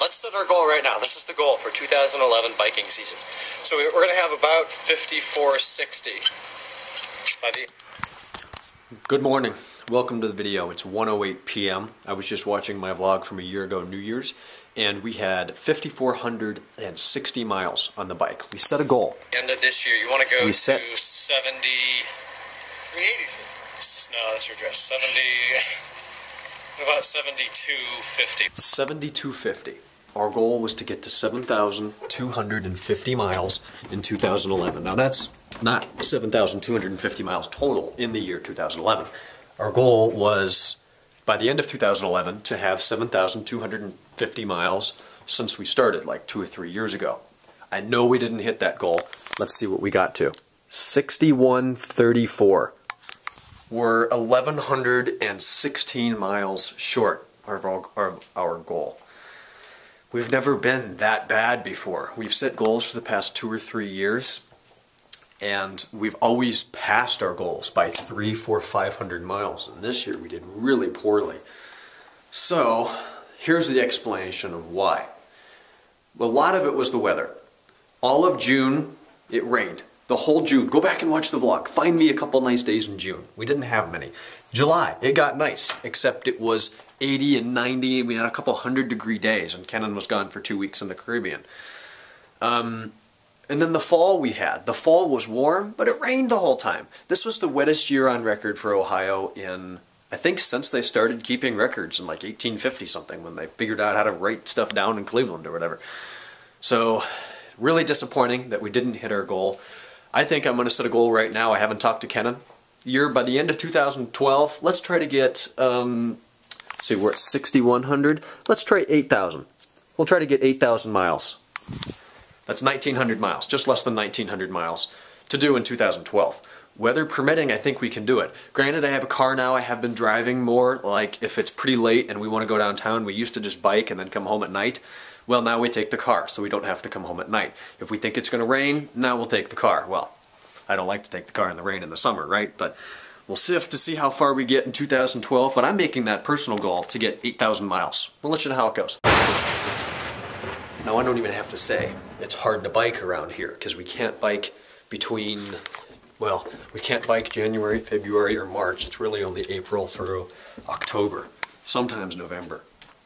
Let's set our goal right now. This is the goal for 2011 biking season. So we're going to have about 5460 by the. Good morning. Welcome to the video. It's 1:08 p.m. I was just watching my vlog from a year ago, New Year's, and we had 5,460 miles on the bike. We set a goal. End of this year, you want to go We to set- 70. 380. No, that's your dress. 70. About 7250. 7250. Our goal was to get to 7,250 miles in 2011. Now that's not 7,250 miles total in the year 2011. Our goal was by the end of 2011 to have 7,250 miles since we started like two or three years ago. I know we didn't hit that goal. Let's see what we got to. 6134. We're 1,116 miles short of our, of our goal. We've never been that bad before. We've set goals for the past two or three years, and we've always passed our goals by three, four, five hundred miles. And this year we did really poorly. So, here's the explanation of why. A lot of it was the weather. All of June, it rained. The whole June. Go back and watch the vlog. Find me a couple nice days in June. We didn't have many. July, it got nice, except it was 80 and 90, and we had a couple hundred degree days, and Kenan was gone for two weeks in the Caribbean. Um, and then the fall we had. The fall was warm, but it rained the whole time. This was the wettest year on record for Ohio in, I think, since they started keeping records in like 1850 something, when they figured out how to write stuff down in Cleveland or whatever. So, really disappointing that we didn't hit our goal. I think I'm going to set a goal right now. I haven't talked to Kenan. Year by the end of 2012, let's try to get. Um, see, we're at 6,100. Let's try 8,000. We'll try to get 8,000 miles. That's 1,900 miles, just less than 1,900 miles to do in 2012. Weather permitting, I think we can do it. Granted, I have a car now. I have been driving more. Like, if it's pretty late and we want to go downtown, we used to just bike and then come home at night. Well, now we take the car, so we don't have to come home at night. If we think it's going to rain, now we'll take the car. Well, I don't like to take the car in the rain in the summer, right? But we'll sift to see how far we get in 2012. But I'm making that personal goal to get 8,000 miles. We'll let you know how it goes. Now, I don't even have to say it's hard to bike around here because we can't bike between, well, we can't bike January, February, or March. It's really only April through October, sometimes November.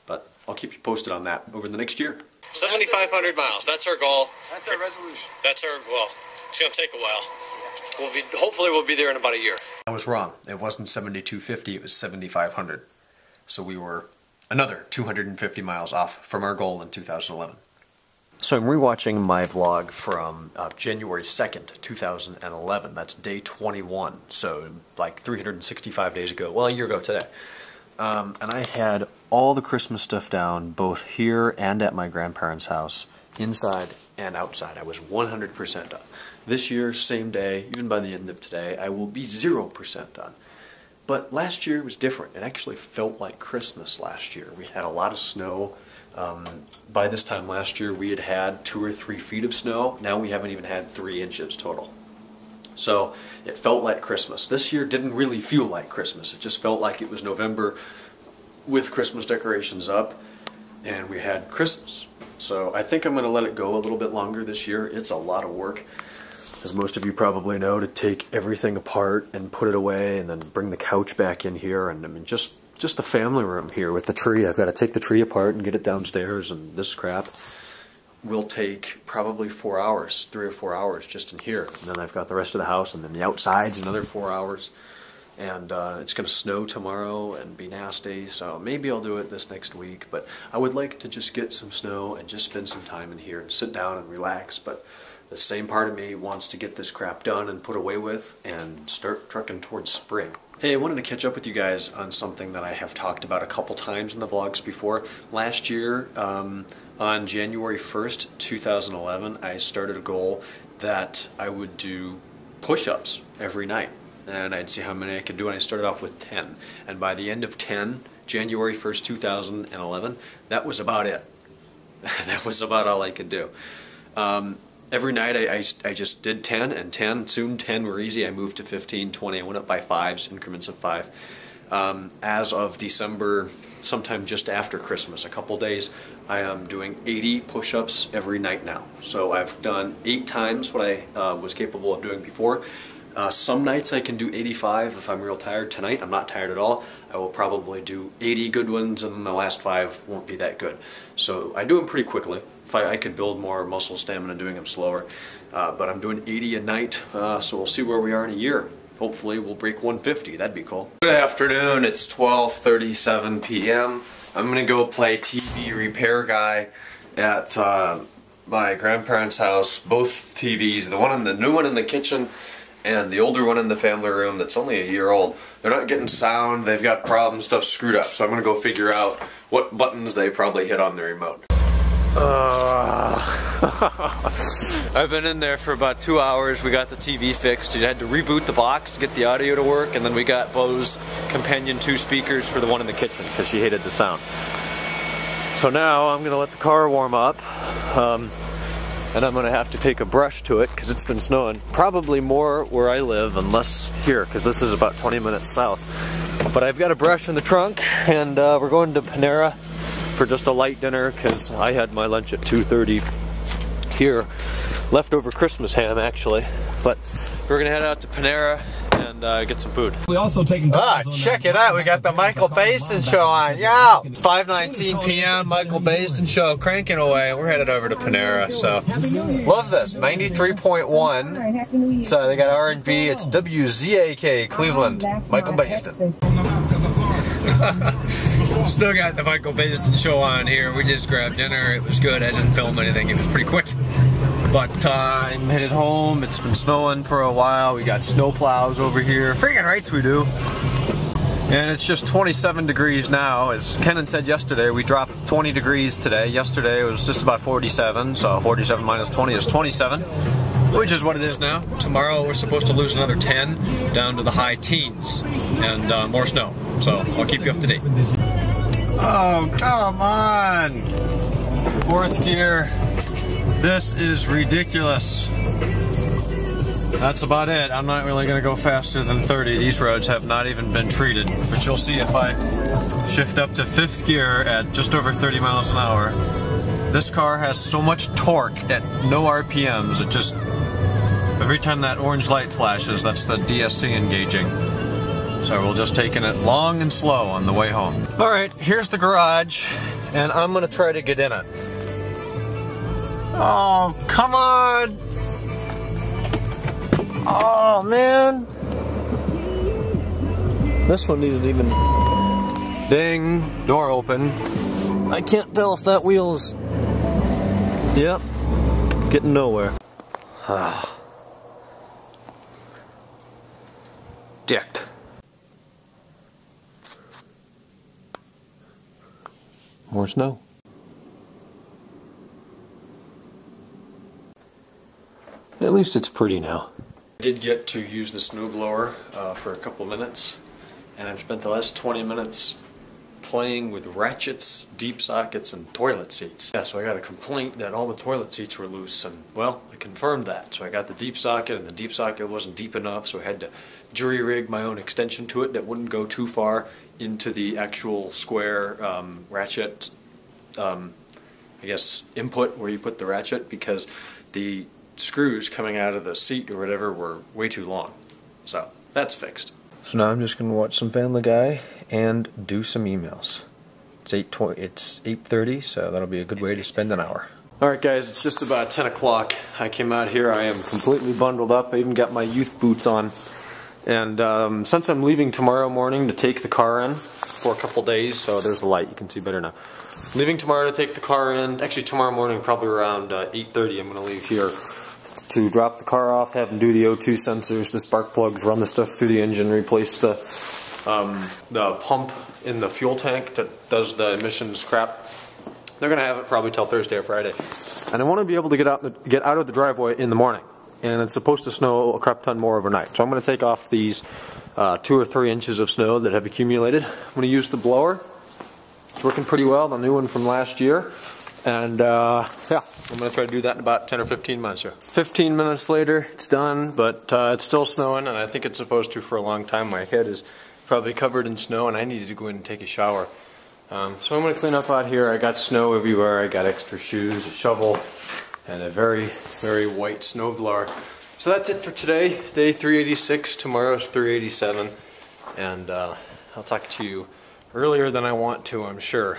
But I'll keep you posted on that over the next year. 7,500 miles. That's our goal. That's our resolution. That's our, well, it's going to take a while. We'll be, hopefully we'll be there in about a year. I was wrong. It wasn't 7250, it was 7500. So we were another 250 miles off from our goal in 2011. So I'm rewatching my vlog from uh, January 2nd, 2011. That's day 21, so like 365 days ago. Well, a year ago today. Um, and I had all the Christmas stuff down, both here and at my grandparents' house, inside and outside. I was 100% done. This year, same day, even by the end of today, I will be 0% done. But last year was different. It actually felt like Christmas last year. We had a lot of snow. Um, by this time last year, we had had two or three feet of snow. Now we haven't even had three inches total. So it felt like Christmas. This year didn't really feel like Christmas. It just felt like it was November with Christmas decorations up and we had Christmas. So I think I'm going to let it go a little bit longer this year. It's a lot of work, as most of you probably know, to take everything apart and put it away and then bring the couch back in here. And I mean, just just the family room here with the tree. I've got to take the tree apart and get it downstairs and this crap will take probably four hours, three or four hours just in here. And then I've got the rest of the house and then the outside's another four hours. And uh, it's going to snow tomorrow and be nasty, so maybe I'll do it this next week. But I would like to just get some snow and just spend some time in here and sit down and relax. But the same part of me wants to get this crap done and put away with and start trucking towards spring. Hey, I wanted to catch up with you guys on something that I have talked about a couple times in the vlogs before. Last year, um, on January 1st, 2011, I started a goal that I would do push-ups every night. And I'd see how many I could do, and I started off with 10. And by the end of 10, January 1st, 2011, that was about it. that was about all I could do. Um, every night I, I, I, just did 10 and 10 soon 10 were easy I moved to 15 20 I went up by fives increments of five um, as of December sometime just after Christmas a couple days I am doing 80 push-ups every night now. So I've done eight times what I uh, was capable of doing before. Uh, some nights I can do 85 if I'm real tired. Tonight I'm not tired at all. I will probably do 80 good ones and the last five won't be that good. So I do them pretty quickly. If I, I could build more muscle stamina doing them slower. Uh, but I'm doing 80 a night, uh, so we'll see where we are in a year. Hopefully we'll break 150, that'd be cool. Good afternoon, it's 12.37 p.m. I'm gonna go play TV repair guy at uh, my grandparents' house. Both TVs, the one in the new one in the kitchen and the older one in the family room that's only a year old, they're not getting sound, they've got problems, stuff screwed up. So I'm gonna go figure out what buttons they probably hit on the remote. Uh, I've been in there for about two hours. We got the TV fixed. You had to reboot the box to get the audio to work, and then we got Bose Companion 2 speakers for the one in the kitchen because she hated the sound. So now I'm gonna let the car warm up. Um, and I'm gonna have to take a brush to it because it's been snowing. Probably more where I live and less here because this is about 20 minutes south. But I've got a brush in the trunk and uh, we're going to Panera for just a light dinner because I had my lunch at 2.30 here. Leftover Christmas ham actually. But we're gonna head out to Panera and uh, get some food. We also taking Ah, check it out. We got the Michael Baisden show on. Yeah. 5:19 p.m. Michael Baisden show cranking away. We're headed over to Panera. So love this. 93.1. So they got R&B. It's WZAK Cleveland. Michael Baisden. Still got the Michael Baisden show on here. We just grabbed dinner. It was good. I didn't film anything. It was pretty quick. But uh, I'm headed home. It's been snowing for a while. We got snow plows over here. Freaking rights we do. And it's just 27 degrees now. As Kenan said yesterday, we dropped 20 degrees today. Yesterday it was just about 47, so 47 minus 20 is 27, which is what it is now. Tomorrow we're supposed to lose another 10 down to the high teens and uh, more snow. So I'll keep you up to date. Oh, come on! Fourth gear. This is ridiculous. That's about it. I'm not really going to go faster than 30. These roads have not even been treated. But you'll see if I shift up to fifth gear at just over 30 miles an hour. This car has so much torque at no RPMs. It just, every time that orange light flashes, that's the DSC engaging. So we're just taking it long and slow on the way home. All right, here's the garage, and I'm going to try to get in it. Oh, come on! Oh, man! This one isn't even... Ding! Door open. I can't tell if that wheel's... Yep. Getting nowhere. Dicked. More snow. At least it's pretty now. I did get to use the snowblower uh, for a couple minutes, and I've spent the last 20 minutes playing with ratchets, deep sockets, and toilet seats. Yeah, so I got a complaint that all the toilet seats were loose, and well, I confirmed that. So I got the deep socket, and the deep socket wasn't deep enough, so I had to jury rig my own extension to it that wouldn't go too far into the actual square um, ratchet, um, I guess, input where you put the ratchet, because the screws coming out of the seat or whatever were way too long. So that's fixed. So now I'm just gonna watch some Family Guy and do some emails. It's eight twenty. It's eight thirty, so that'll be a good way to spend an hour. All right, guys, it's just about ten o'clock. I came out here. I am completely bundled up. I even got my youth boots on. And um, since I'm leaving tomorrow morning to take the car in for a couple days, so there's a light. You can see better now. Leaving tomorrow to take the car in. Actually, tomorrow morning, probably around uh, 8:30. I'm gonna leave here to drop the car off, have them do the O2 sensors, the spark plugs, run the stuff through the engine, replace the um, the pump in the fuel tank that does the emissions crap. They're gonna have it probably till Thursday or Friday, and I want to be able to get out the, get out of the driveway in the morning. And it's supposed to snow a crap ton more overnight, so I'm gonna take off these uh, two or three inches of snow that have accumulated. I'm gonna use the blower. It's working pretty well, the new one from last year. And uh, yeah, I'm gonna try to do that in about 10 or 15 minutes here. 15 minutes later, it's done, but uh, it's still snowing, and I think it's supposed to for a long time. My head is probably covered in snow, and I needed to go in and take a shower. Um, so I'm going to clean up out here. I got snow everywhere. I got extra shoes, a shovel, and a very, very white snow blower. So that's it for today. Day 386. Tomorrow's 387. And uh, I'll talk to you earlier than I want to, I'm sure.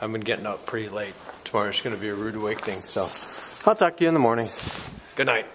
I've been getting up pretty late. Tomorrow's going to be a rude awakening. So I'll talk to you in the morning. Good night.